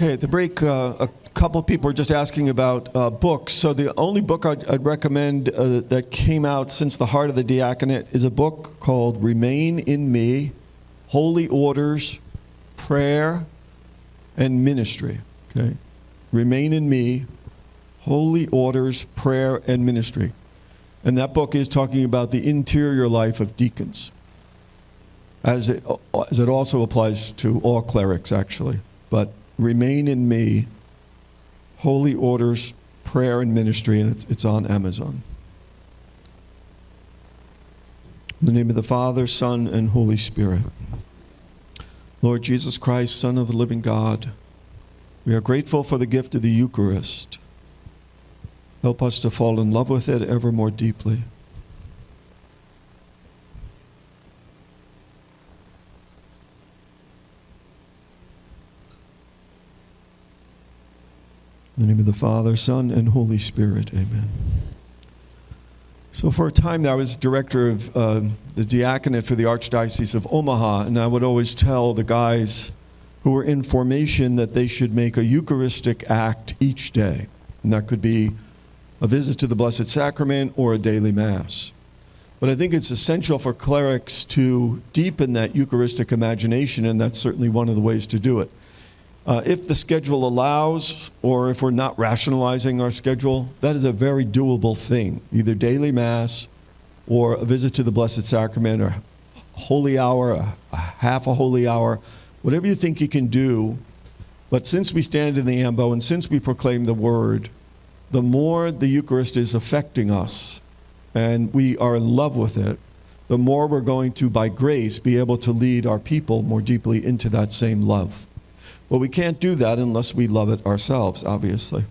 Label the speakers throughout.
Speaker 1: Okay, the break, uh, a couple people are just asking about uh, books. So the only book I'd, I'd recommend uh, that came out since the heart of the diaconate is a book called "Remain in Me: Holy Orders, Prayer, and Ministry." Okay, "Remain in Me: Holy Orders, Prayer, and Ministry," and that book is talking about the interior life of deacons, as it, as it also applies to all clerics, actually, but Remain in Me, Holy Orders, Prayer and Ministry, and it's, it's on Amazon. In the name of the Father, Son, and Holy Spirit. Lord Jesus Christ, Son of the living God, we are grateful for the gift of the Eucharist. Help us to fall in love with it ever more deeply. In the name of the Father, Son, and Holy Spirit. Amen. So, for a time there, I was director of uh, the diaconate for the Archdiocese of Omaha, and I would always tell the guys who were in formation that they should make a Eucharistic act each day. And that could be a visit to the Blessed Sacrament or a daily Mass. But I think it's essential for clerics to deepen that Eucharistic imagination, and that's certainly one of the ways to do it. Uh, if the schedule allows, or if we're not rationalizing our schedule, that is a very doable thing. Either daily Mass or a visit to the Blessed Sacrament or holy hour, a, a half a holy hour, whatever you think you can do. But since we stand in the ambo and since we proclaim the word, the more the Eucharist is affecting us and we are in love with it, the more we're going to, by grace, be able to lead our people more deeply into that same love. Well, we can't do that unless we love it ourselves, obviously.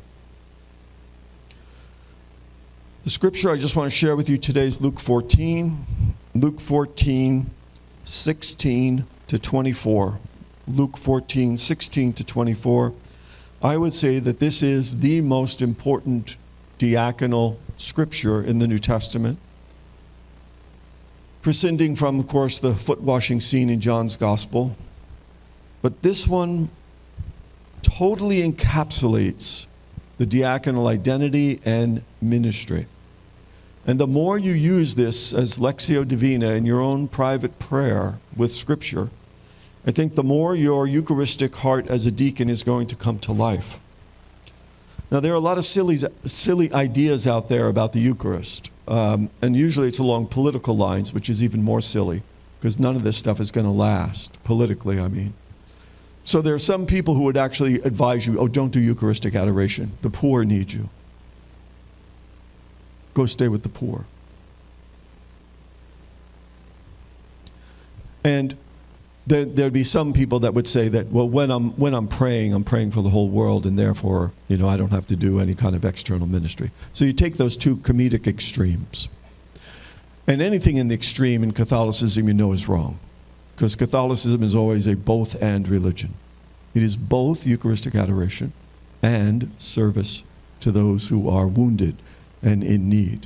Speaker 1: The scripture I just want to share with you today is Luke 14. Luke 14, 16 to 24. Luke 14, 16 to 24. I would say that this is the most important diaconal scripture in the New Testament. Prescinding from, of course, the foot washing scene in John's Gospel. But this one totally encapsulates the diaconal identity and ministry. And the more you use this as Lectio Divina in your own private prayer with Scripture, I think the more your Eucharistic heart as a deacon is going to come to life. Now, there are a lot of silly, silly ideas out there about the Eucharist, um, and usually it's along political lines, which is even more silly, because none of this stuff is going to last, politically, I mean. So there are some people who would actually advise you, oh, don't do Eucharistic adoration. The poor need you. Go stay with the poor. And there, there'd be some people that would say that, well, when I'm, when I'm praying, I'm praying for the whole world, and therefore, you know, I don't have to do any kind of external ministry. So you take those two comedic extremes. And anything in the extreme in Catholicism you know is wrong because Catholicism is always a both and religion. It is both Eucharistic adoration and service to those who are wounded and in need.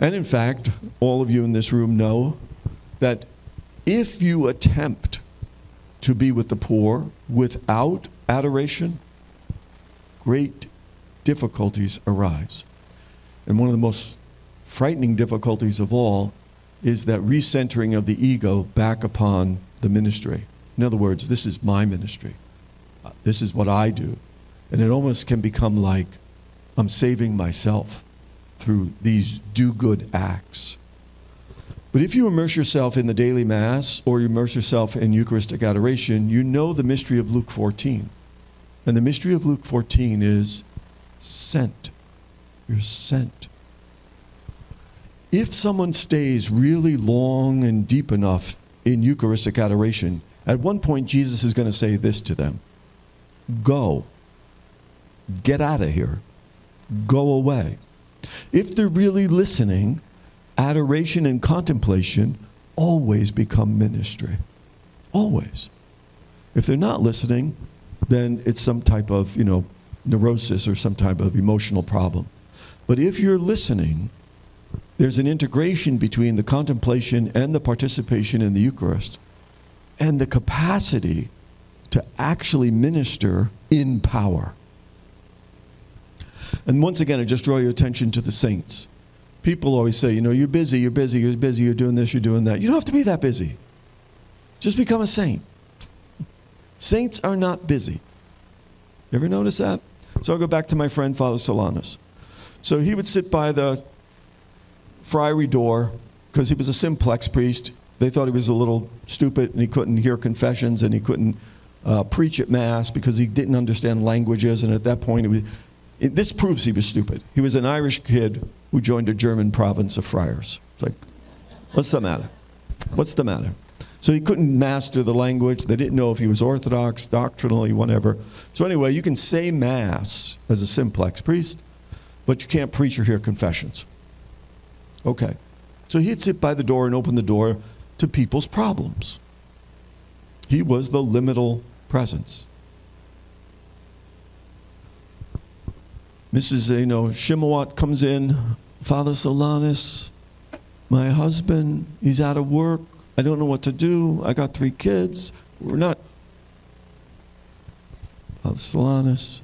Speaker 1: And in fact, all of you in this room know that if you attempt to be with the poor without adoration, great difficulties arise. And one of the most frightening difficulties of all is that recentering of the ego back upon the ministry. In other words, this is my ministry. Uh, this is what I do. And it almost can become like I'm saving myself through these do good acts. But if you immerse yourself in the daily Mass or you immerse yourself in Eucharistic adoration, you know the mystery of Luke 14. And the mystery of Luke 14 is sent. You're sent. If someone stays really long and deep enough in Eucharistic adoration, at one point Jesus is going to say this to them Go. Get out of here. Go away. If they're really listening, adoration and contemplation always become ministry. Always. If they're not listening, then it's some type of, you know, neurosis or some type of emotional problem. But if you're listening, there's an integration between the contemplation and the participation in the Eucharist and the capacity to actually minister in power. And once again, I just draw your attention to the saints. People always say, you know, you're busy, you're busy, you're busy, you're doing this, you're doing that. You don't have to be that busy. Just become a saint. Saints are not busy. You ever notice that? So I'll go back to my friend Father Solanus. So he would sit by the friary door because he was a simplex priest. They thought he was a little stupid and he couldn't hear confessions and he couldn't uh, preach at Mass because he didn't understand languages. And at that point, it was, it, this proves he was stupid. He was an Irish kid who joined a German province of friars. It's like, what's the matter? What's the matter? So he couldn't master the language. They didn't know if he was Orthodox, doctrinally, whatever. So anyway, you can say Mass as a simplex priest, but you can't preach or hear confessions. Okay. So he'd sit by the door and open the door to people's problems. He was the liminal presence. Mrs. You know, Shimawat comes in, Father Solanus, my husband, he's out of work. I don't know what to do. I got three kids. We're not. Father Solanus,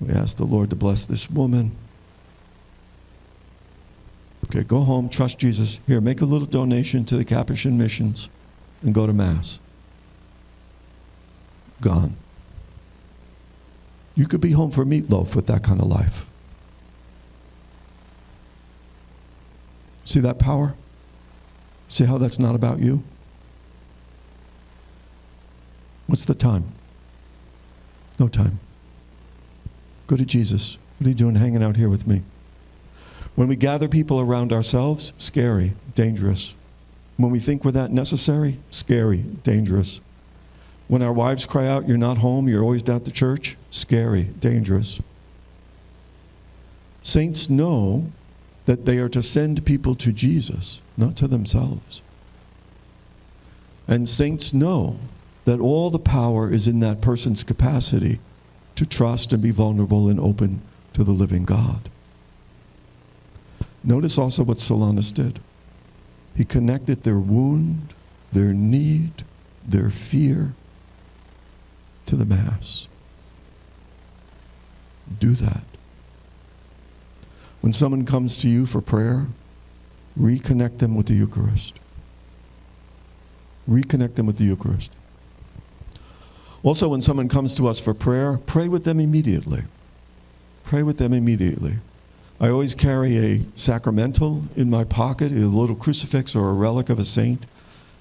Speaker 1: we ask the Lord to bless this woman. Okay, go home, trust Jesus. Here, make a little donation to the Capuchin missions and go to Mass. Gone. You could be home for meatloaf with that kind of life. See that power? See how that's not about you? What's the time? No time. Go to Jesus. What are you doing hanging out here with me? When we gather people around ourselves, scary, dangerous. When we think we're that necessary, scary, dangerous. When our wives cry out, You're not home, you're always at the church, scary, dangerous. Saints know that they are to send people to Jesus, not to themselves. And saints know that all the power is in that person's capacity to trust and be vulnerable and open to the living God. Notice also what Solanus did. He connected their wound, their need, their fear to the Mass. Do that. When someone comes to you for prayer, reconnect them with the Eucharist. Reconnect them with the Eucharist. Also, when someone comes to us for prayer, pray with them immediately. Pray with them immediately. I always carry a sacramental in my pocket, a little crucifix or a relic of a saint.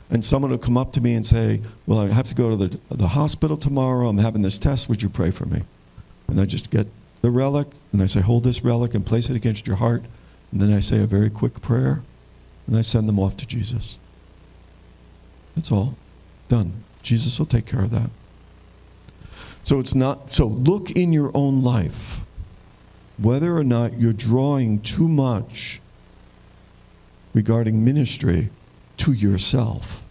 Speaker 1: And someone will come up to me and say, Well, I have to go to the, the hospital tomorrow. I'm having this test. Would you pray for me? And I just get the relic and I say, Hold this relic and place it against your heart. And then I say a very quick prayer and I send them off to Jesus. That's all. Done. Jesus will take care of that. So it's not, so look in your own life whether or not you're drawing too much regarding ministry to yourself.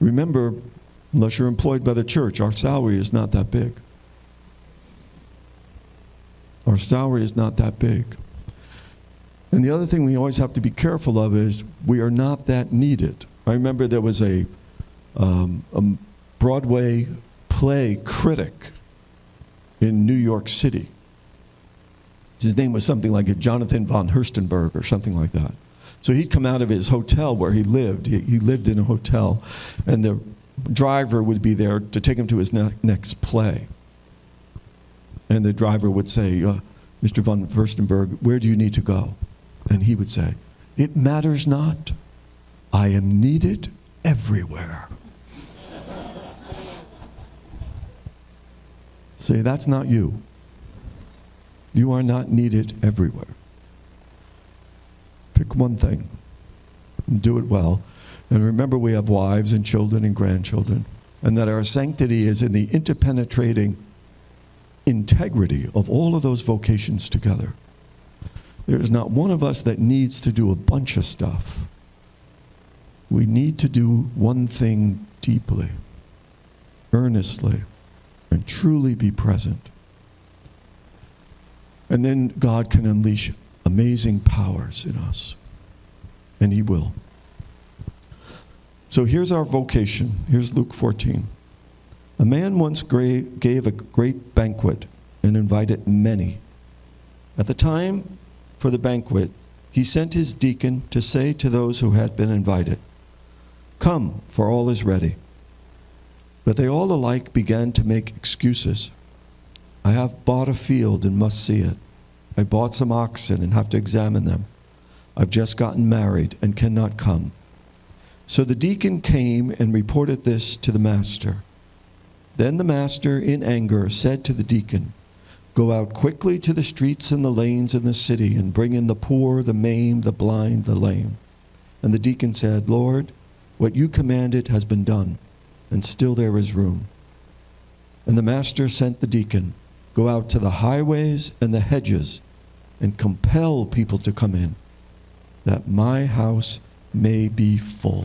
Speaker 1: Remember, unless you're employed by the church, our salary is not that big. Our salary is not that big. And the other thing we always have to be careful of is we are not that needed. I remember there was a, um, a Broadway play critic in New York City. His name was something like Jonathan von Hurstenberg or something like that. So he'd come out of his hotel where he lived. He, he lived in a hotel, and the driver would be there to take him to his ne- next play. And the driver would say, uh, Mr. von Herstenberg, where do you need to go? And he would say, It matters not. I am needed everywhere. Say, that's not you. You are not needed everywhere. Pick one thing do it well. And remember, we have wives and children and grandchildren, and that our sanctity is in the interpenetrating integrity of all of those vocations together. There is not one of us that needs to do a bunch of stuff. We need to do one thing deeply, earnestly and truly be present. And then God can unleash amazing powers in us. And He will. So here's our vocation. Here's Luke 14. A man once gave a great banquet and invited many. At the time for the banquet, he sent his deacon to say to those who had been invited, Come, for all is ready. But they all alike began to make excuses. I have bought a field and must see it. I bought some oxen and have to examine them. I've just gotten married and cannot come. So the deacon came and reported this to the master. Then the master, in anger, said to the deacon, Go out quickly to the streets and the lanes in the city and bring in the poor, the maimed, the blind, the lame. And the deacon said, Lord, what you commanded has been done, and still there is room. And the master sent the deacon, Go out to the highways and the hedges and compel people to come in, that my house may be full.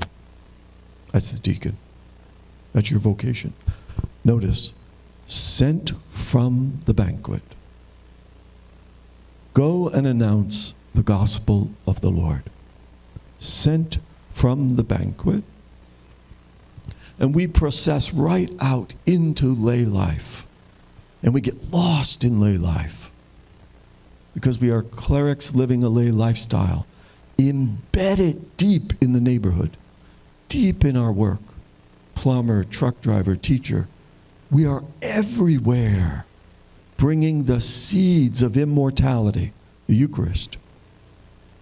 Speaker 1: That's the deacon. That's your vocation. Notice, sent from the banquet. Go and announce the gospel of the Lord. Sent from the banquet. And we process right out into lay life. And we get lost in lay life because we are clerics living a lay lifestyle, embedded deep in the neighborhood, deep in our work. Plumber, truck driver, teacher, we are everywhere bringing the seeds of immortality, the Eucharist,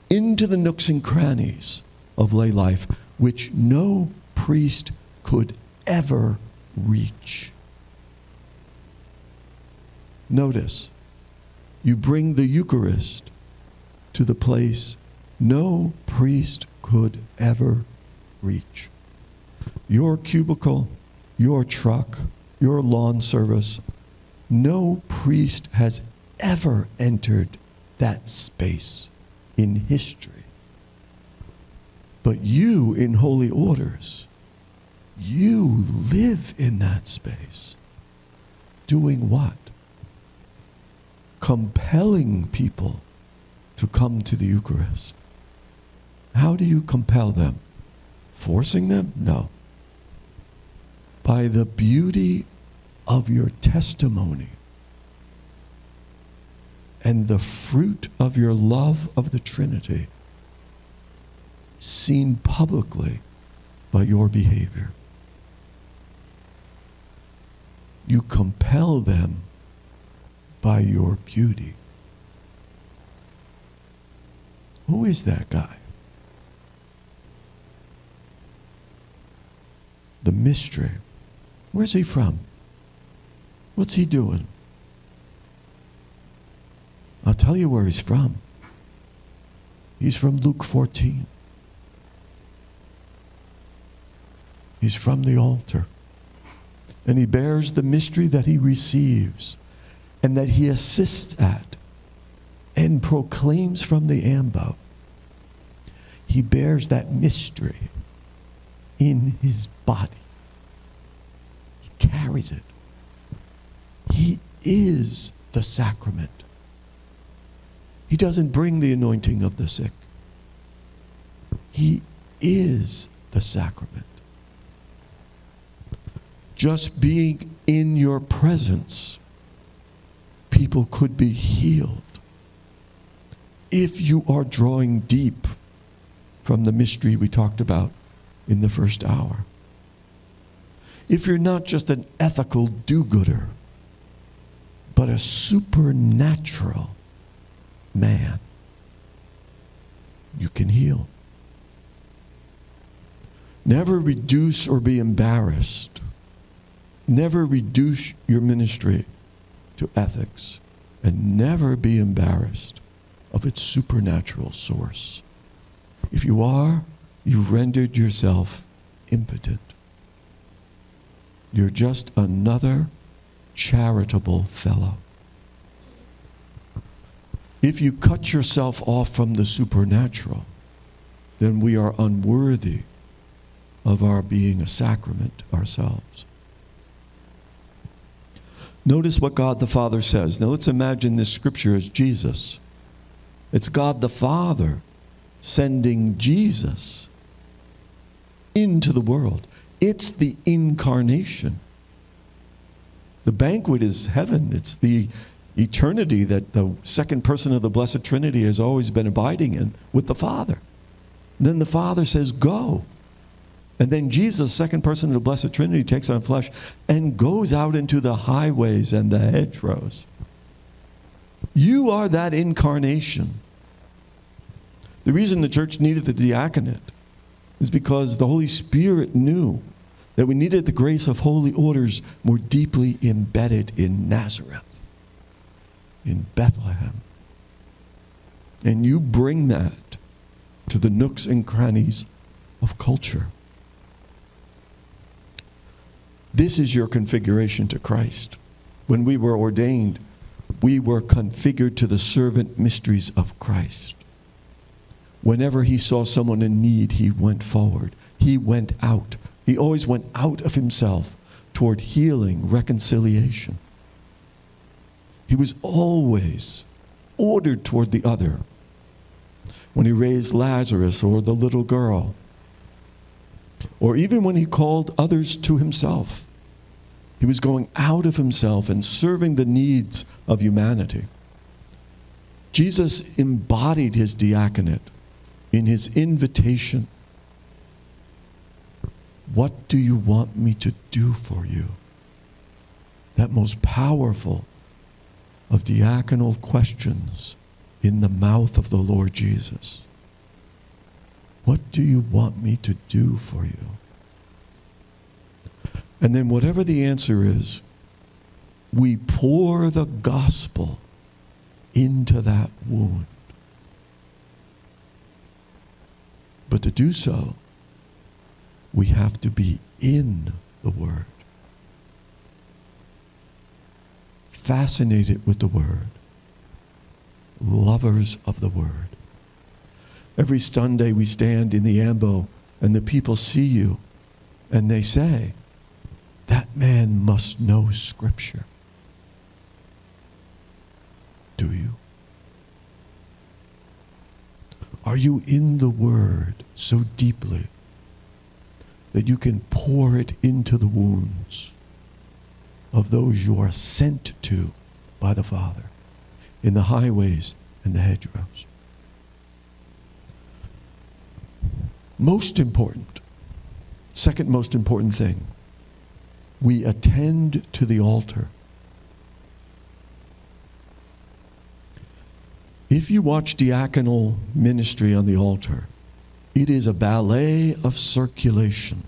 Speaker 1: into the nooks and crannies of lay life, which no priest could ever reach. Notice, you bring the Eucharist to the place no priest could ever reach. Your cubicle, your truck, your lawn service, no priest has ever entered that space in history. But you in holy orders, you live in that space. Doing what? Compelling people to come to the Eucharist. How do you compel them? Forcing them? No by the beauty of your testimony and the fruit of your love of the Trinity seen publicly by your behavior. You compel them by your beauty. Who is that guy? The mystery. Where's he from? What's he doing? I'll tell you where he's from. He's from Luke 14. He's from the altar. And he bears the mystery that he receives and that he assists at and proclaims from the ambo. He bears that mystery in his body He carries it. He is the sacrament. He doesn't bring the anointing of the sick. He is the sacrament. Just being in your presence, people could be healed. If you are drawing deep from the mystery we talked about in the first hour if you're not just an ethical do gooder, but a supernatural man, you can heal. Never reduce or be embarrassed. Never reduce your ministry to ethics. And never be embarrassed of its supernatural source. If you are, you've rendered yourself impotent. You're just another charitable fellow. If you cut yourself off from the supernatural, then we are unworthy of our being a sacrament ourselves. Notice what God the Father says. Now let's imagine this scripture as Jesus. It's God the Father sending Jesus into the world. It's the incarnation. The banquet is heaven. It's the eternity that the second person of the Blessed Trinity has always been abiding in with the Father. Then the Father says, Go. And then Jesus, second person of the Blessed Trinity, takes on flesh and goes out into the highways and the hedgerows. You are that incarnation. The reason the church needed the diaconate is because the Holy Spirit knew that we needed the grace of holy orders more deeply embedded in Nazareth, in Bethlehem. And you bring that to the nooks and crannies of culture. This is your configuration to Christ. When we were ordained, we were configured to the servant mysteries of Christ. Whenever he saw someone in need, he went forward. He went out. He always went out of himself toward healing, reconciliation. He was always ordered toward the other. When he raised Lazarus or the little girl, or even when he called others to himself, he was going out of himself and serving the needs of humanity. Jesus embodied his diaconate in his invitation. What do you want me to do for you? That most powerful of diaconal questions in the mouth of the Lord Jesus. What do you want me to do for you? And then, whatever the answer is, we pour the gospel into that wound. But to do so, we have to be in the Word, fascinated with the Word, lovers of the Word. Every Sunday we stand in the ambo and the people see you and they say, that man must know Scripture. Do you? Are you in the Word so deeply that you can pour it into the wounds of those you are sent to by the Father in the highways and the hedgerows? Most important, second most important thing we attend to the altar. If you watch diaconal ministry on the altar, it is a ballet of circulation,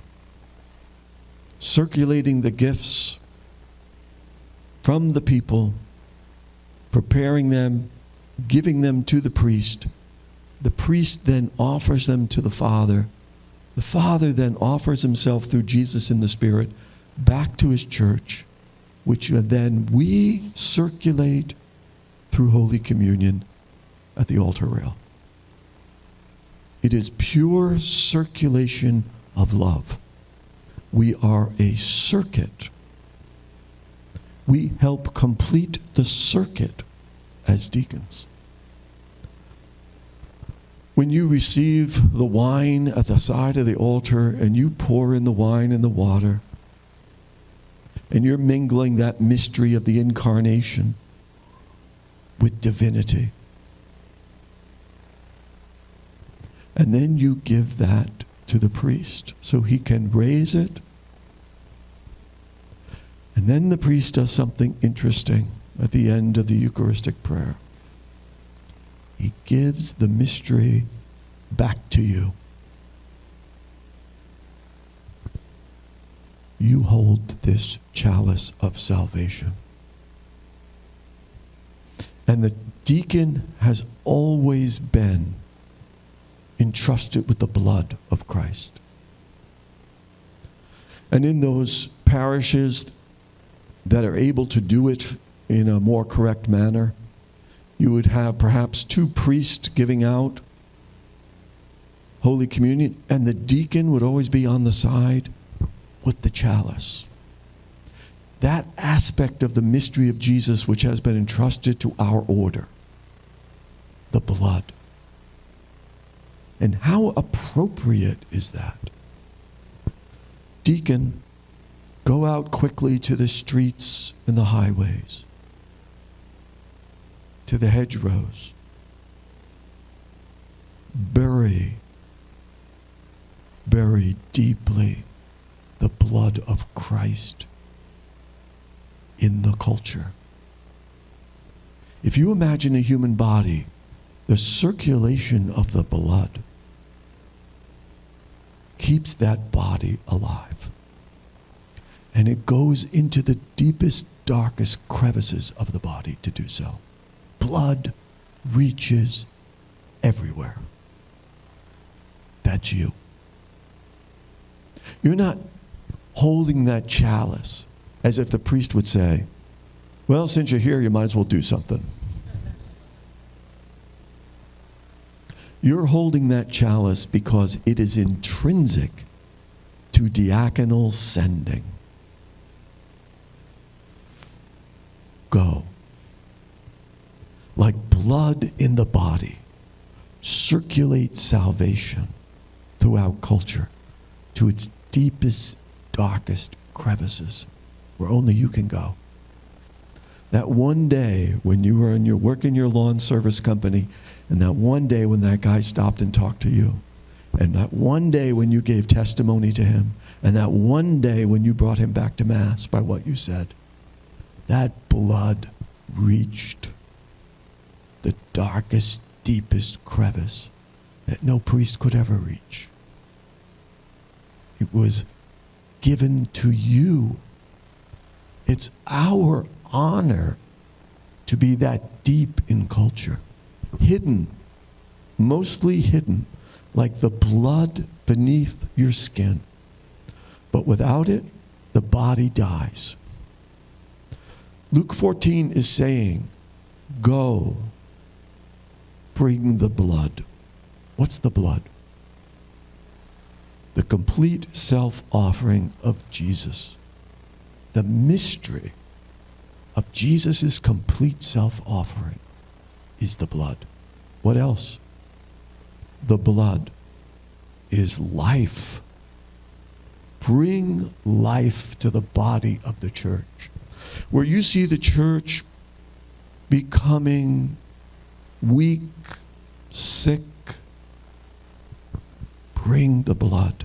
Speaker 1: circulating the gifts from the people, preparing them, giving them to the priest. The priest then offers them to the Father. The Father then offers himself through Jesus in the Spirit back to his church, which then we circulate through Holy Communion at the altar rail. It is pure circulation of love. We are a circuit. We help complete the circuit as deacons. When you receive the wine at the side of the altar and you pour in the wine and the water, and you're mingling that mystery of the incarnation with divinity. And then you give that to the priest so he can raise it. And then the priest does something interesting at the end of the Eucharistic prayer. He gives the mystery back to you. You hold this chalice of salvation. And the deacon has always been entrusted with the blood of Christ. And in those parishes that are able to do it in a more correct manner, you would have perhaps two priests giving out Holy Communion, and the deacon would always be on the side with the chalice. That aspect of the mystery of Jesus, which has been entrusted to our order, the blood. And how appropriate is that? Deacon, go out quickly to the streets and the highways, to the hedgerows. Bury, bury deeply the blood of Christ in the culture. If you imagine a human body, the circulation of the blood keeps that body alive. And it goes into the deepest, darkest crevices of the body to do so. Blood reaches everywhere. That's you. You're not holding that chalice as if the priest would say, Well, since you're here, you might as well do something. You're holding that chalice because it is intrinsic to diaconal sending. Go. Like blood in the body, circulate salvation throughout culture to its deepest, darkest crevices where only you can go. That one day when you were in your work in your lawn service company and that one day when that guy stopped and talked to you, and that one day when you gave testimony to him, and that one day when you brought him back to Mass by what you said, that blood reached the darkest, deepest crevice that no priest could ever reach. It was given to you. It's our honor to be that deep in culture hidden, mostly hidden, like the blood beneath your skin. But without it, the body dies. Luke 14 is saying, Go, bring the blood. What's the blood? The complete self offering of Jesus. The mystery of Jesus' complete self offering is the blood. What else? The blood is life. Bring life to the body of the church. Where you see the church becoming weak, sick, bring the blood.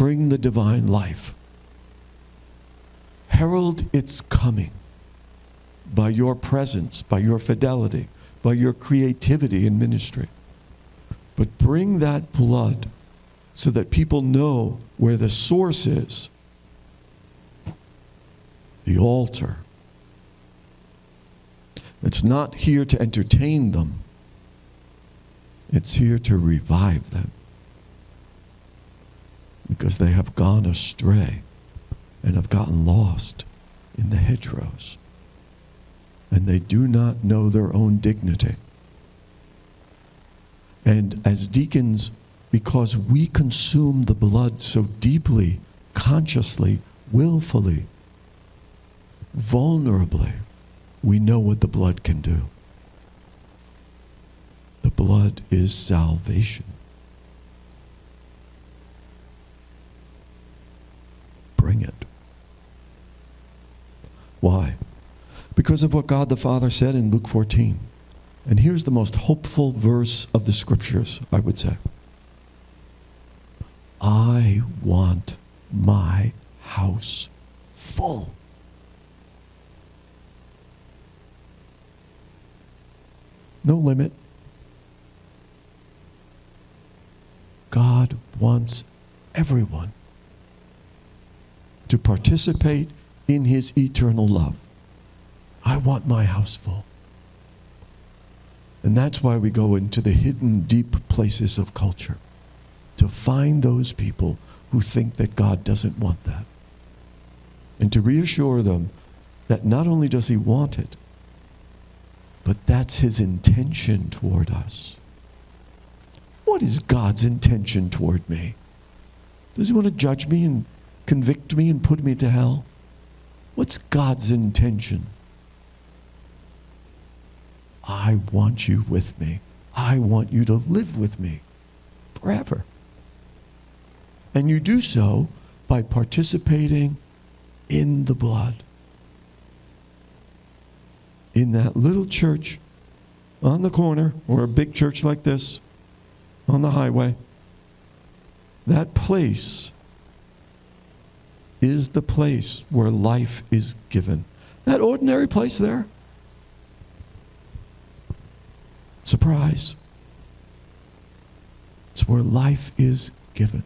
Speaker 1: Bring the divine life. Herald its coming by your presence, by your fidelity by your creativity in ministry. But bring that blood so that people know where the source is the altar. It's not here to entertain them, it's here to revive them because they have gone astray and have gotten lost in the hedgerows and they do not know their own dignity. And as deacons, because we consume the blood so deeply, consciously, willfully, vulnerably, we know what the blood can do. The blood is salvation. Bring it. Why? because of what God the Father said in Luke 14. And here's the most hopeful verse of the scriptures, I would say. I want my house full. No limit. God wants everyone to participate in his eternal love. I want my house full. And that's why we go into the hidden, deep places of culture to find those people who think that God doesn't want that. And to reassure them that not only does He want it, but that's His intention toward us. What is God's intention toward me? Does He want to judge me and convict me and put me to hell? What's God's intention? I want you with me. I want you to live with me forever. And you do so by participating in the blood. In that little church on the corner, or a big church like this on the highway, that place is the place where life is given. That ordinary place there. Surprise. It's where life is given.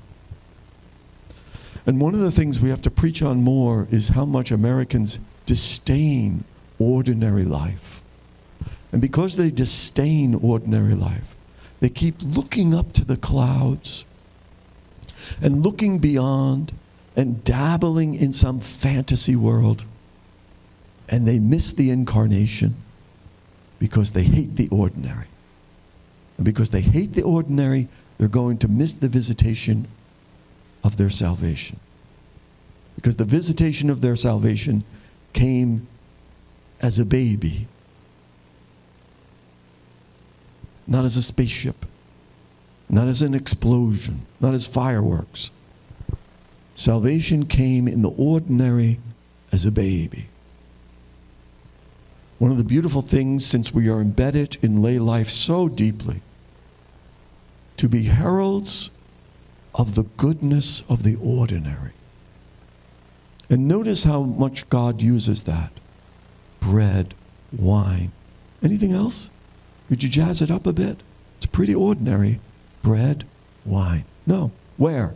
Speaker 1: And one of the things we have to preach on more is how much Americans disdain ordinary life. And because they disdain ordinary life, they keep looking up to the clouds and looking beyond and dabbling in some fantasy world. And they miss the incarnation because they hate the ordinary. And because they hate the ordinary, they're going to miss the visitation of their salvation. Because the visitation of their salvation came as a baby, not as a spaceship, not as an explosion, not as fireworks. Salvation came in the ordinary as a baby. One of the beautiful things, since we are embedded in lay life so deeply, to be heralds of the goodness of the ordinary. And notice how much God uses that bread, wine. Anything else? Could you jazz it up a bit? It's pretty ordinary. Bread, wine. No. Where?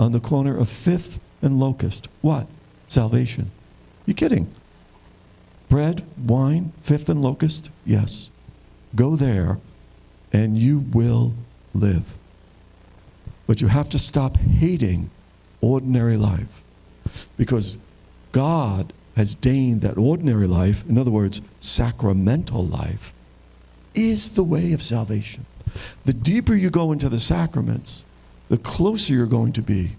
Speaker 1: On the corner of Fifth and Locust. What? Salvation. You kidding? Bread, wine, Fifth and Locust? Yes. Go there and you will live. But you have to stop hating ordinary life because God has deigned that ordinary life, in other words, sacramental life, is the way of salvation. The deeper you go into the sacraments, the closer you're going to be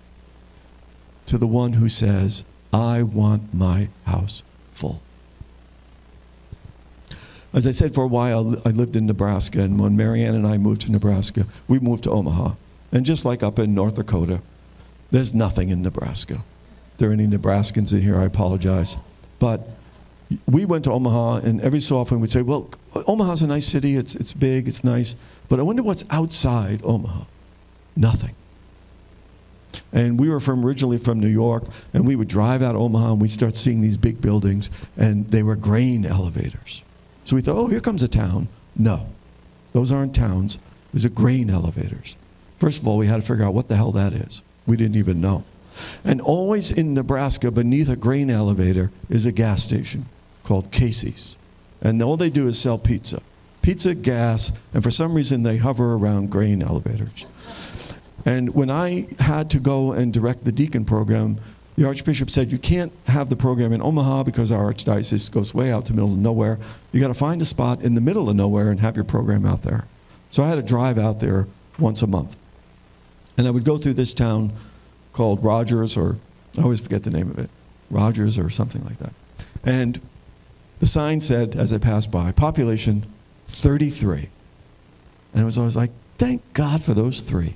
Speaker 1: to the one who says, I want my house full. As I said, for a while, I lived in Nebraska, and when Marianne and I moved to Nebraska, we moved to Omaha. And just like up in North Dakota, there's nothing in Nebraska. If there are any Nebraskans in here, I apologize. But we went to Omaha, and every so often we'd say, Well, Omaha's a nice city, it's, it's big, it's nice, but I wonder what's outside Omaha. Nothing. And we were from originally from New York, and we would drive out Omaha and we'd start seeing these big buildings, and they were grain elevators. So we thought, oh, here comes a town. No, those aren't towns. Those are grain elevators. First of all, we had to figure out what the hell that is. We didn't even know. And always in Nebraska, beneath a grain elevator, is a gas station called Casey's. And all they do is sell pizza. Pizza, gas, and for some reason they hover around grain elevators. And when I had to go and direct the deacon program, the Archbishop said, You can't have the program in Omaha because our archdiocese goes way out to the middle of nowhere. You got to find a spot in the middle of nowhere and have your program out there. So I had to drive out there once a month. And I would go through this town called Rogers, or I always forget the name of it, Rogers or something like that. And the sign said, as I passed by, population 33. And it was always like, thank God for those three.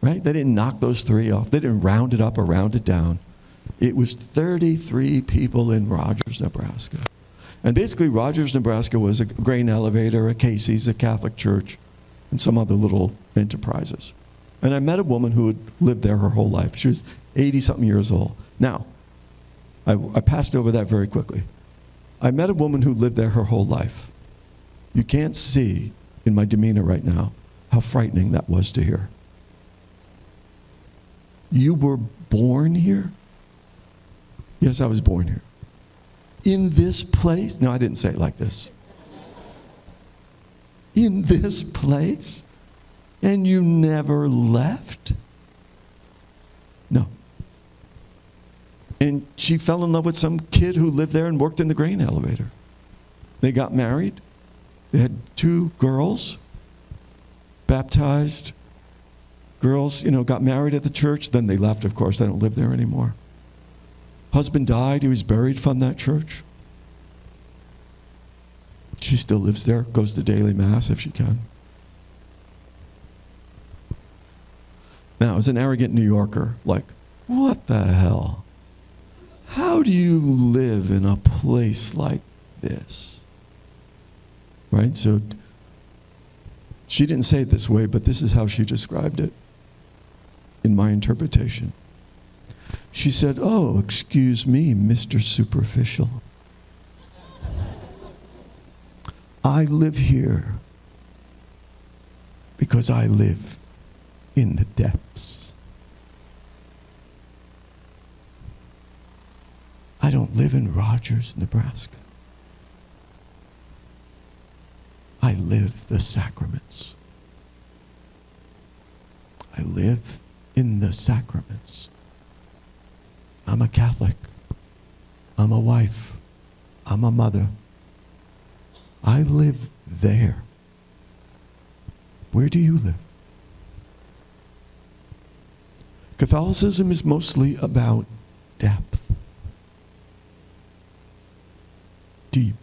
Speaker 1: Right? They didn't knock those three off. They didn't round it up or round it down. It was 33 people in Rogers, Nebraska. And basically, Rogers, Nebraska was a grain elevator, a Casey's, a Catholic church, and some other little enterprises. And I met a woman who had lived there her whole life. She was 80 something years old. Now, I, I passed over that very quickly. I met a woman who lived there her whole life. You can't see in my demeanor right now how frightening that was to hear. You were born here? Yes, I was born here. In this place? No, I didn't say it like this. In this place? And you never left? No. And she fell in love with some kid who lived there and worked in the grain elevator. They got married. They had two girls, baptized, Girls, you know, got married at the church, then they left, of course. They don't live there anymore. Husband died, he was buried from that church. She still lives there, goes to daily mass if she can. Now, as an arrogant New Yorker, like, What the hell? How do you live in a place like this? Right? So she didn't say it this way, but this is how she described it in my interpretation. She said, Oh, excuse me, Mr. Superficial. I live here because I live in the depths. I don't live in Rogers, Nebraska. I live the sacraments. I live in the sacraments. I'm a Catholic. I'm a wife. I'm a mother. I live there. Where do you live? Catholicism is mostly about depth, deep.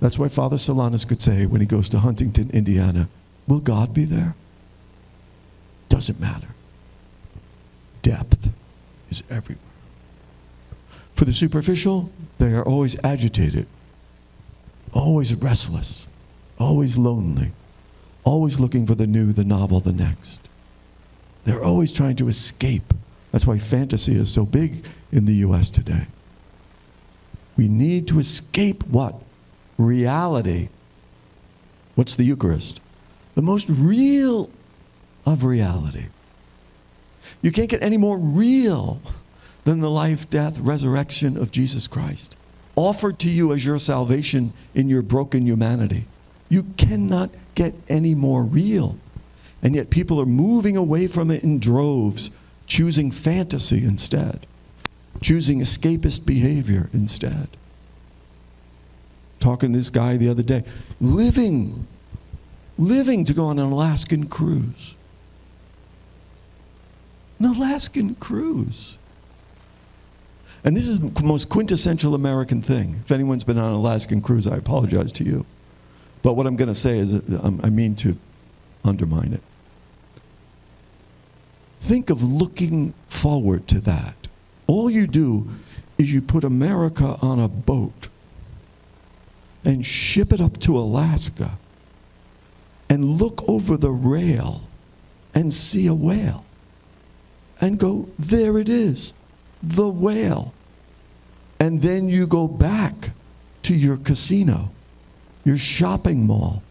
Speaker 1: That's why Father Solanus could say when he goes to Huntington, Indiana, Will God be there? Doesn't matter. Depth is everywhere. For the superficial, they are always agitated, always restless, always lonely, always looking for the new, the novel, the next. They're always trying to escape. That's why fantasy is so big in the U.S. today. We need to escape what? Reality. What's the Eucharist? The most real of reality. You can't get any more real than the life, death, resurrection of Jesus Christ, offered to you as your salvation in your broken humanity. You cannot get any more real. And yet people are moving away from it in droves, choosing fantasy instead, choosing escapist behavior instead. Talking to this guy the other day, living, living to go on an Alaskan cruise. An Alaskan cruise. And this is the most quintessential American thing. If anyone's been on an Alaskan cruise, I apologize to you. But what I'm going to say is, um, I mean to undermine it. Think of looking forward to that. All you do is you put America on a boat and ship it up to Alaska and look over the rail and see a whale and go, there it is, the whale. And then you go back to your casino, your shopping mall,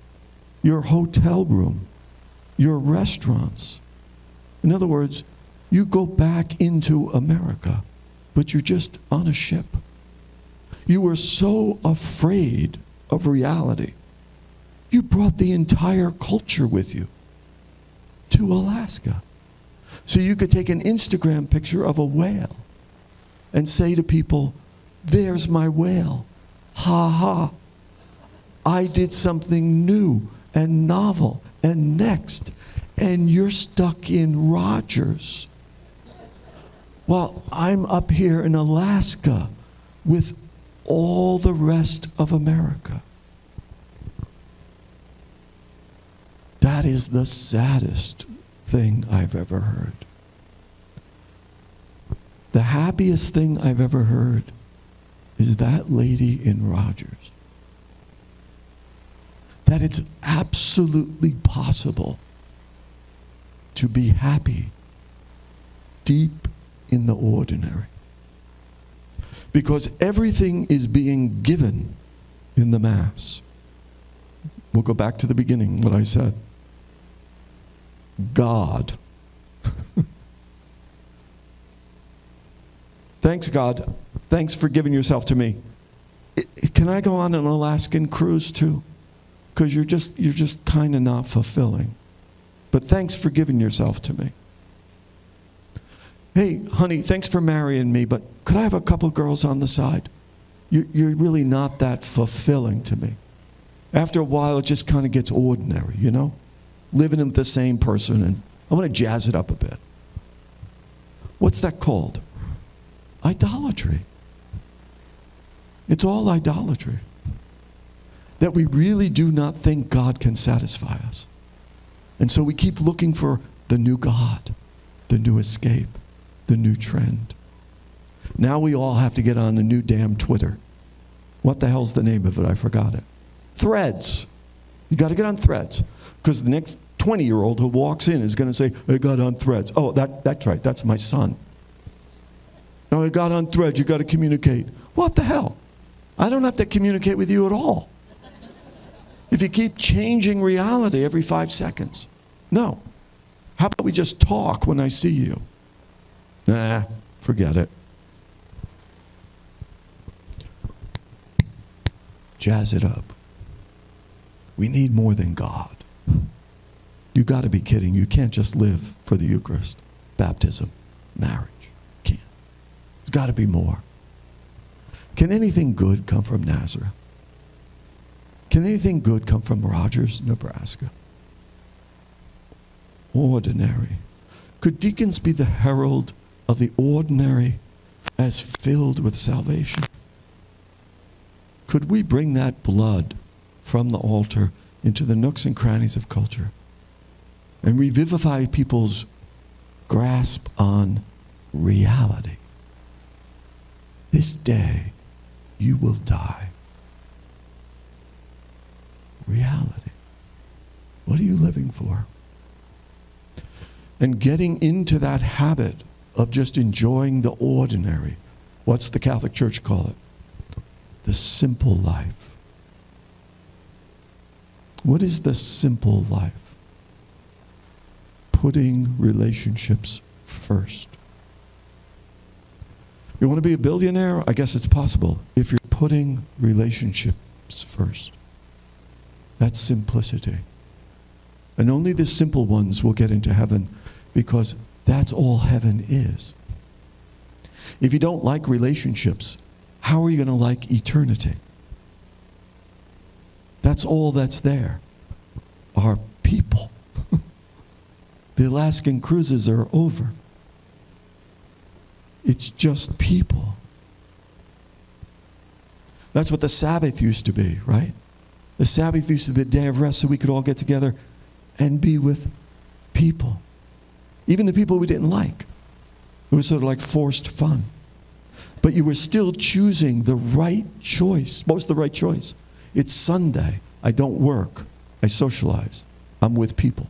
Speaker 1: your hotel room, your restaurants. In other words, you go back into America, but you're just on a ship. You were so afraid of reality. You brought the entire culture with you to Alaska. So you could take an Instagram picture of a whale and say to people, There's my whale. Ha ha. I did something new and novel and next. And you're stuck in Rogers. While I'm up here in Alaska with all the rest of America. That is the saddest thing I've ever heard. The happiest thing I've ever heard is that lady in Rogers. That it's absolutely possible to be happy deep in the ordinary. Because everything is being given in the Mass. We'll go back to the beginning, what I said. God. Thanks, God. Thanks for giving yourself to me. Can I go on an Alaskan cruise too? Because you're just, you're just kind of not fulfilling. But thanks for giving yourself to me. Hey, honey, thanks for marrying me, but could I have a couple girls on the side? You're, you're really not that fulfilling to me. After a while, it just kind of gets ordinary, you know? Living with the same person, and I want to jazz it up a bit. What's that called? Idolatry. It's all idolatry. That we really do not think God can satisfy us. And so we keep looking for the new God, the new escape, the new trend. Now we all have to get on a new damn Twitter. What the hell's the name of it? I forgot it. Threads. You got to get on threads. Because the next 20 year old who walks in is going to say, I got on threads. Oh, that, that's right. That's my son. No, I got on threads. You got to communicate. What the hell? I don't have to communicate with you at all. If you keep changing reality every five seconds. No. How about we just talk when I see you? Nah, forget it. Jazz it up. We need more than God. You got to be kidding. You can't just live for the Eucharist, baptism, marriage. Can't. There's got to be more. Can anything good come from Nazareth? Can anything good come from Rogers, Nebraska? Ordinary. Could deacons be the herald of the ordinary as filled with salvation? Could we bring that blood from the altar into the nooks and crannies of culture and revivify people's grasp on reality? This day you will die. Reality. What are you living for? And getting into that habit of just enjoying the ordinary. What's the Catholic Church call it? The simple life. What is the simple life? Putting relationships first. You want to be a billionaire? I guess it's possible if you're putting relationships first. That's simplicity. And only the simple ones will get into heaven because that's all heaven is. If you don't like relationships, how are you going to like eternity? That's all that's there are people. The Alaskan cruises are over. It's just people. That's what the Sabbath used to be, right? The Sabbath used to be a day of rest so we could all get together and be with people. Even the people we didn't like. It was sort of like forced fun. But you were still choosing the right choice. Most the right choice? It's Sunday. I don't work. I socialize. I'm with people.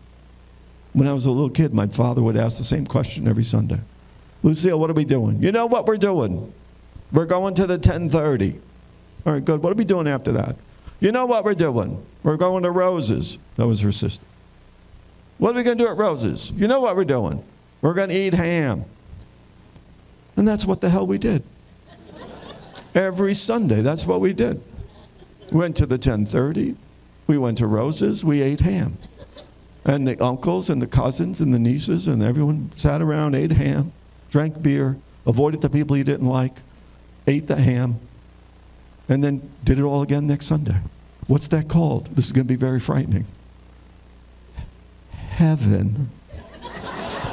Speaker 1: When I was a little kid, my father would ask the same question every Sunday. Lucille, what are we doing? You know what we're doing? We're going to the 1030. All right, good. What are we doing after that? You know what we're doing? We're going to Roses. That was her sister. What are we going to do at Roses? You know what we're doing? We're going to eat ham. And that's what the hell we did. Every Sunday, that's what we did. Went to the 1030. We went to Roses. We ate ham. And the uncles and the cousins and the nieces and everyone sat around, ate ham, drank beer, avoided the people you didn't like, ate the ham, and then did it all again next Sunday. What's that called? This is going to be very frightening. Heaven.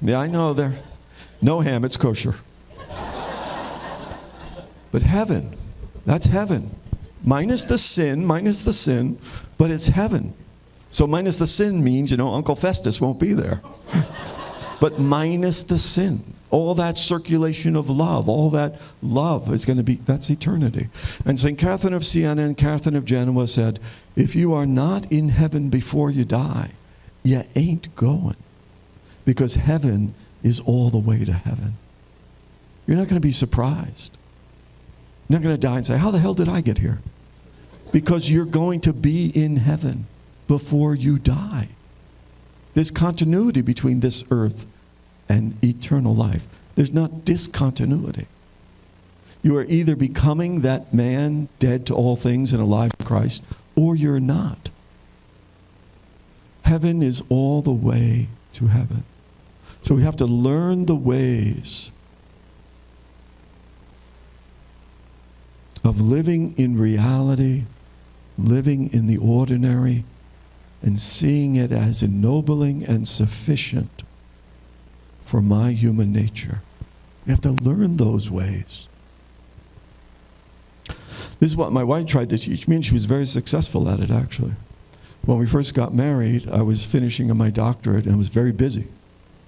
Speaker 1: yeah, I know there. No ham, it's kosher. But heaven, that's heaven. Minus the sin, minus the sin, but it's heaven. So minus the sin means, you know, Uncle Festus won't be there. but minus the sin. All that circulation of love, all that love is going to be, that's eternity. And St. Catherine of Siena and Catherine of Genoa said, if you are not in heaven before you die, you ain't going. Because heaven is all the way to heaven. You're not going to be surprised. You're not going to die and say, How the hell did I get here? Because you're going to be in heaven before you die. There's continuity between this earth and eternal life. There's not discontinuity. You are either becoming that man dead to all things and alive in Christ, or you're not. Heaven is all the way to heaven. So we have to learn the ways of living in reality, living in the ordinary, and seeing it as ennobling and sufficient for my human nature. We have to learn those ways. This is what my wife tried to teach me, and she was very successful at it, actually. when we first got married, I was finishing my doctorate and I was very busy.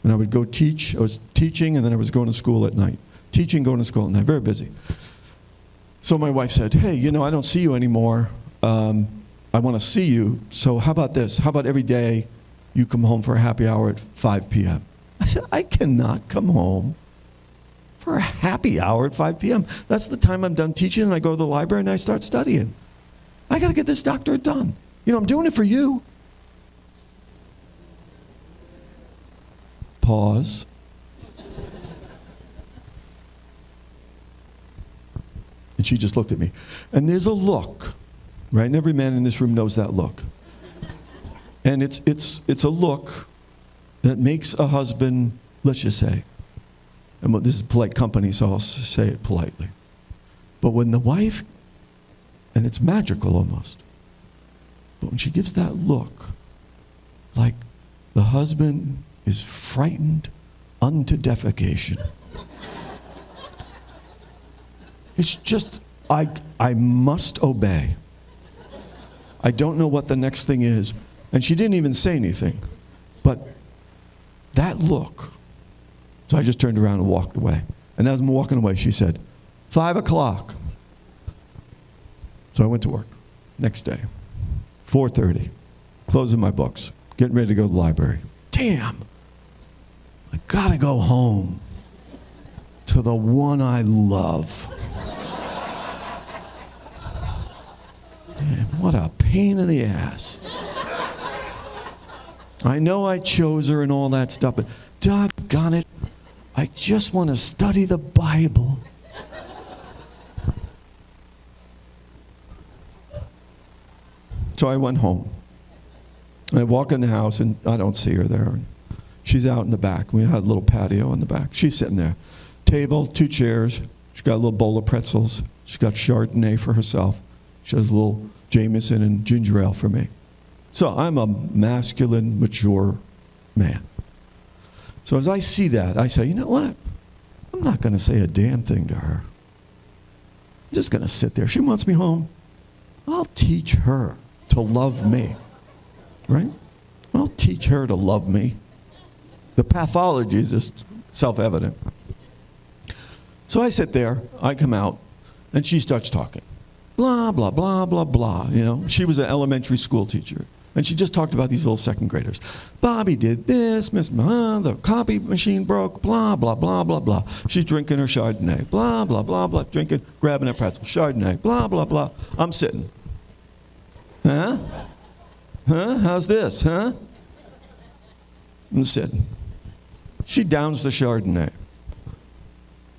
Speaker 1: And I would go teach. I was teaching and then I was going to school at night. Teaching, going to school at night. Very busy. So my wife said, Hey, you know, I don't see you anymore. Um, I want to see you. So how about this? How about every day you come home for a happy hour at 5 p.m.? I said, I cannot come home for a happy hour at 5 p.m. That's the time I'm done teaching and I go to the library and I start studying. I got to get this doctorate done. You know, I'm doing it for you. Pause. And she just looked at me. And there's a look, right? And every man in this room knows that look. And it's, it's, it's a look that makes a husband, let's just say, and this is polite company, so I'll say it politely. But when the wife, and it's magical almost, but when she gives that look, like the husband is frightened unto defecation. It's just, I, I must obey. I don't know what the next thing is. And she didn't even say anything. But that look, so I just turned around and walked away. And as I'm walking away, she said, Five o'clock. So I went to work next day. 4.30, closing my books, getting ready to go to the library. Damn, I gotta go home to the one I love. Man, what a pain in the ass. I know I chose her and all that stuff, but doggone it, I just want to study the Bible. So I went home. I walk in the house and I don't see her there. She's out in the back. We had a little patio in the back. She's sitting there. Table, two chairs. She's got a little bowl of pretzels. She's got Chardonnay for herself. She has a little Jameson and ginger ale for me. So I'm a masculine, mature man. So as I see that, I say, you know what? I'm not going to say a damn thing to her. I'm just going to sit there. She wants me home. I'll teach her to love me. Right? I'll teach her to love me. The pathology is just self evident. So I sit there, I come out, and she starts talking. Blah, blah, blah, blah, blah. You know, she was an elementary school teacher. And she just talked about these little second graders. Bobby did this, Miss uh, the copy machine broke, blah, blah, blah, blah, blah. She's drinking her Chardonnay, blah, blah, blah, blah, drinking, grabbing a pretzel, Chardonnay, blah, blah, blah. I'm sitting. Huh? Huh? How's this? Huh? I'm sitting. She downs the Chardonnay.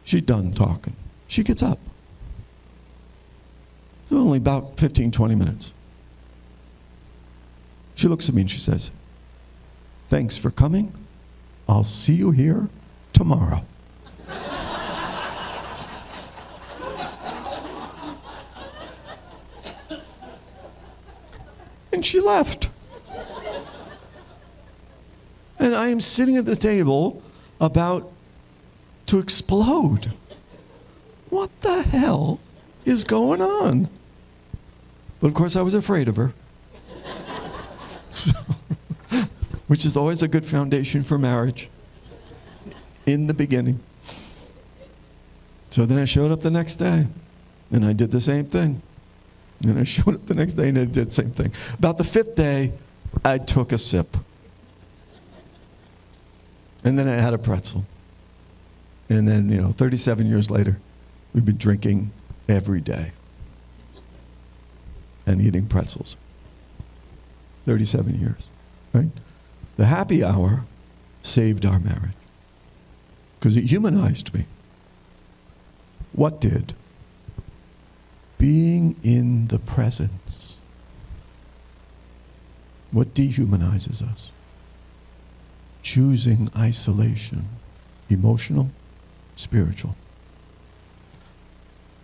Speaker 1: She's done talking. She gets up. Only about 15, 20 minutes. She looks at me and she says, Thanks for coming. I'll see you here tomorrow. and she left. And I am sitting at the table about to explode. What the hell is going on? But of course, I was afraid of her. So, which is always a good foundation for marriage in the beginning. So then I showed up the next day and I did the same thing. And I showed up the next day and I did the same thing. About the fifth day, I took a sip. And then I had a pretzel. And then, you know, 37 years later, we've been drinking every day and eating pretzels. 37 years, right? The happy hour saved our marriage because it humanized me. What did? Being in the presence. What dehumanizes us? Choosing isolation, emotional, spiritual.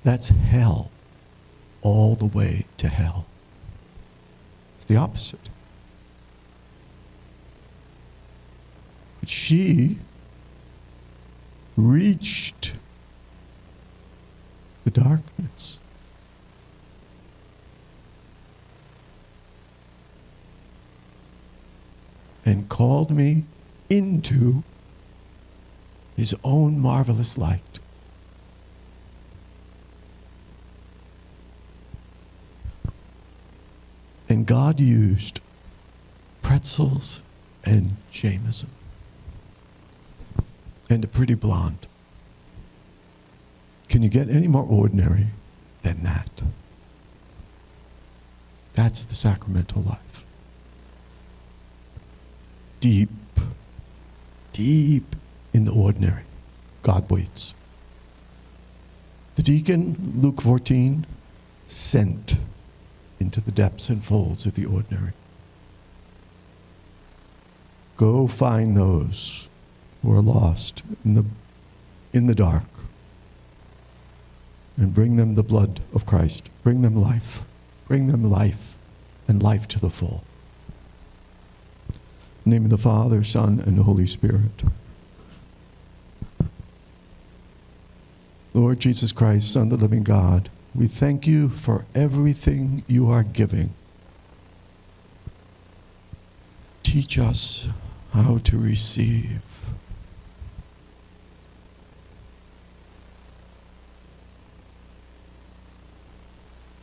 Speaker 1: That's hell, all the way to hell It's the opposite. But she reached the darkness. and called me into his own marvelous light. And God used pretzels and Jameson and a pretty blonde. Can you get any more ordinary than that? That's the sacramental life. Deep, deep in the ordinary, God waits. The deacon, Luke 14, sent into the depths and folds of the ordinary. Go find those who are lost in the, in the dark and bring them the blood of Christ. Bring them life. Bring them life and life to the full. In the name of the Father, Son, and Holy Spirit. Lord Jesus Christ, Son of the living God, we thank you for everything you are giving. Teach us how to receive.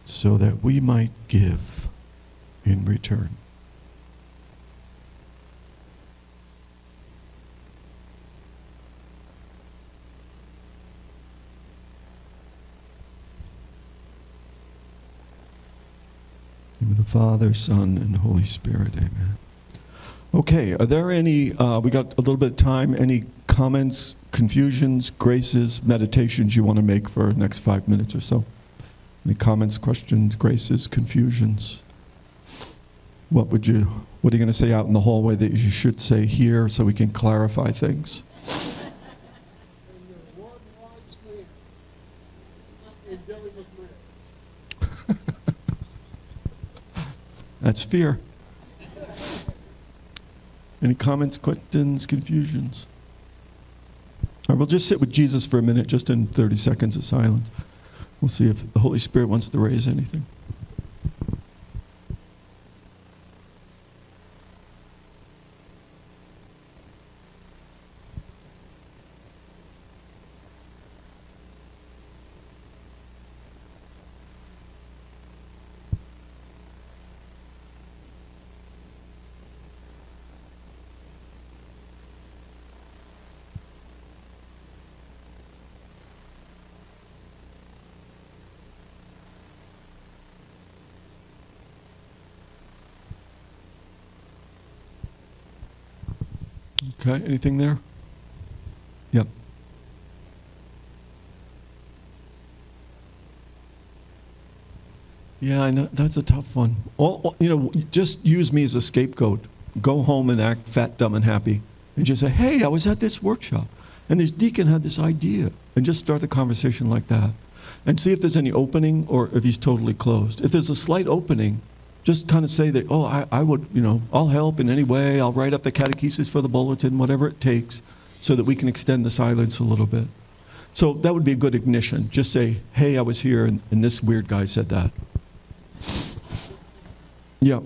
Speaker 1: So that we might give in return. In the Father, Son, and Holy Spirit. Amen. Okay, are there any, uh, we got a little bit of time, any comments, confusions, graces, meditations you want to make for the next five minutes or so? Any comments, questions, graces, confusions? What would you, what are you going to say out in the hallway that you should say here so we can clarify things? That's fear. Any comments, questions, confusions? All right, we'll just sit with Jesus for a minute, just in 30 seconds of silence. We'll see if the Holy Spirit wants to raise anything. Okay, anything there? Yep. Yeah, I know that's a tough one. All, you know, just use me as a scapegoat. Go home and act fat, dumb, and happy, and just say, "Hey, I was at this workshop, and this deacon had this idea," and just start the conversation like that, and see if there's any opening or if he's totally closed. If there's a slight opening, just kind of say that, "Oh, I, I would, you know, I'll help in any way. I'll write up the catechesis for the bulletin, whatever it takes, so that we can extend the silence a little bit." So that would be a good ignition. Just say, "Hey, I was here, and, and this weird guy said that." Yeah.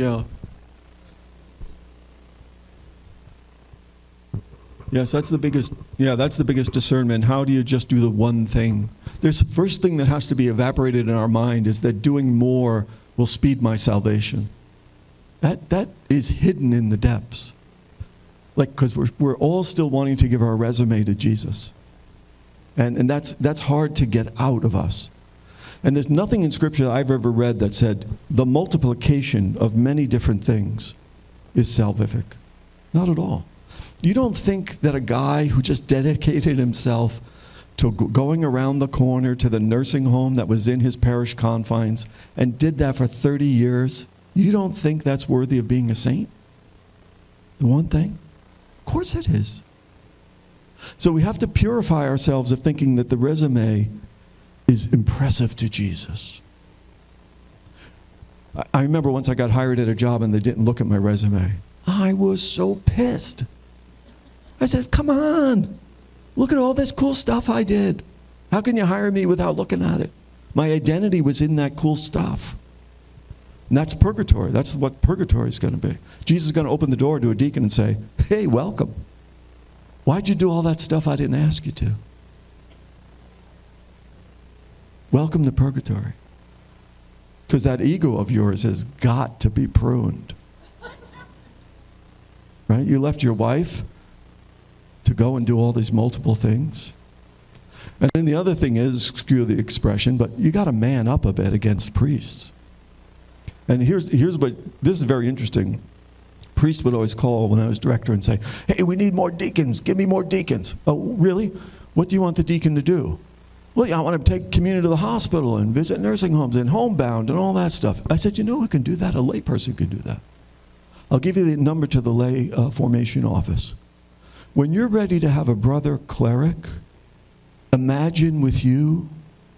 Speaker 1: Yeah. Yes, that's the biggest. Yeah, that's the biggest discernment. How do you just do the one thing? There's the first thing that has to be evaporated in our mind is that doing more will speed my salvation. That that is hidden in the depths. Like because we're we're all still wanting to give our resume to Jesus. And and that's that's hard to get out of us. And there's nothing in Scripture that I've ever read that said the multiplication of many different things is salvific. Not at all. You don't think that a guy who just dedicated himself to going around the corner to the nursing home that was in his parish confines and did that for 30 years, you don't think that's worthy of being a saint? The one thing? Of course it is. So we have to purify ourselves of thinking that the resume is impressive to Jesus. I- remember once I got hired at a job and they didn't look at my resume. I was so pissed. I said, Come on, look at all this cool stuff I did. How can you hire me without looking at it? My identity was in that cool stuff. And that's purgatory. That's what purgatory is going to be. Jesus is going to open the door to a deacon and say, Hey, welcome. Why'd you do all that stuff I didn't ask you to? Welcome to purgatory. Because that ego of yours has got to be pruned. Right? You left your wife to go and do all these multiple things. And then the other thing is, excuse the expression, but you got to man up a bit against priests. And here's, here's what, this is very interesting. Priests would always call when I was director and say, hey, we need more deacons, give me more deacons. Oh, really? What do you want the deacon to do? Well, I want to take community to the hospital and visit nursing homes and homebound and all that stuff. I said, you know who can do that? A layperson can do that. I'll give you the number to the lay uh, formation office. When you're ready to have a brother cleric, imagine with you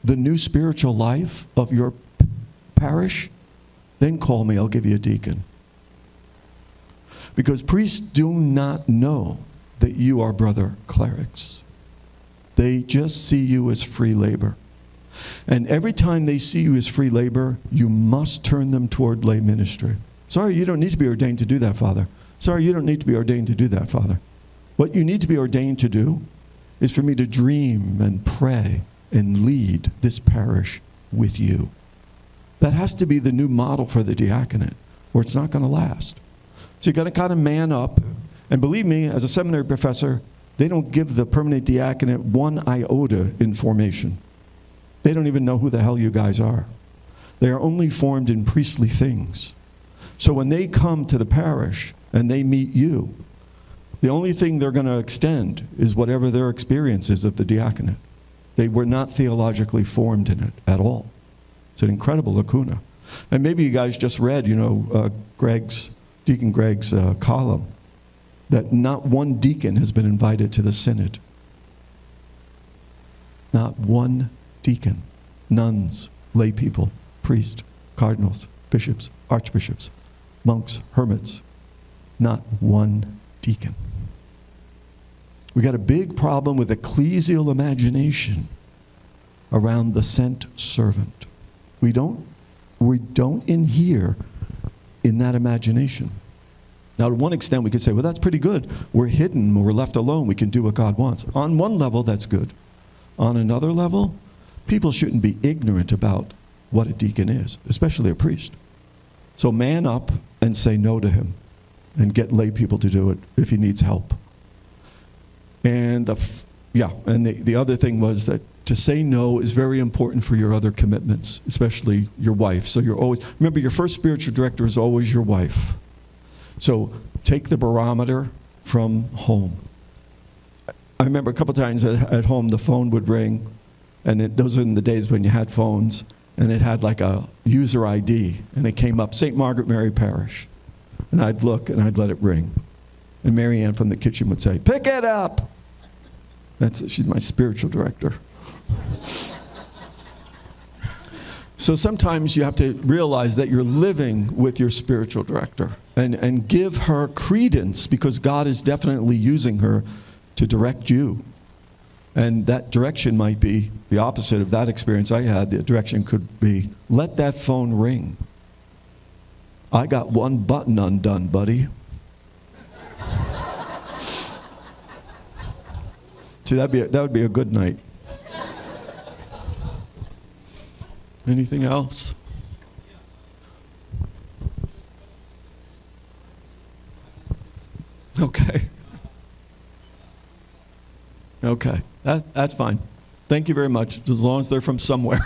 Speaker 1: the new spiritual life of your parish, then call me, I'll give you a deacon. Because priests do not know that you are brother clerics. They just see you as free labor. And every time they see you as free labor, you must turn them toward lay ministry. Sorry, you don't need to be ordained to do that, Father. Sorry, you don't need to be ordained to do that, Father. What you need to be ordained to do is for me to dream and pray and lead this parish with you. That has to be the new model for the diaconate, or it's not going to last. So you've got to kind of man up. And believe me, as a seminary professor, they don't give the permanent diaconate one iota in formation. They don't even know who the hell you guys are. They are only formed in priestly things. So when they come to the parish and they meet you, the only thing they're going to extend is whatever their experience is of the diaconate. They were not theologically formed in it at all. It's an incredible lacuna. And maybe you guys just read, you know, uh, Greg's, Deacon Greg's uh, column that not one deacon has been invited to the synod. Not one deacon. Nuns, lay people, priests, cardinals, bishops, archbishops, monks, hermits. Not one deacon. We got a big problem with ecclesial imagination around the sent servant. We don't, we don't inhere in that imagination. Now, to one extent, we could say, well, that's pretty good. We're hidden, we're left alone, we can do what God wants. On one level, that's good. On another level, people shouldn't be ignorant about what a deacon is, especially a priest. So man up and say no to him and get lay people to do it if he needs help. And the, yeah, and the, the other thing was that to say no is very important for your other commitments, especially your wife. So you're always, remember, your first spiritual director is always your wife. So take the barometer from home. I remember a couple times at, at home the phone would ring, and it, those were in the days when you had phones, and it had like a user ID, and it came up St. Margaret Mary Parish. And I'd look and I'd let it ring. And Marianne from the kitchen would say, Pick it up. That's it. she's my spiritual director. So sometimes you have to realize that you're living with your spiritual director and, and give her credence because God is definitely using her to direct you. And that direction might be the opposite of that experience I had. The direction could be let that phone ring. I got one button undone, buddy. See, that'd be a, that would be a good night. Anything else? Okay. Okay. That, that's fine. Thank you very much, as long as they're from somewhere.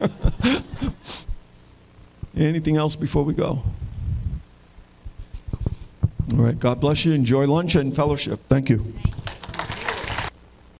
Speaker 1: Anything else before we go? All right. God bless you. Enjoy lunch and fellowship. Thank you.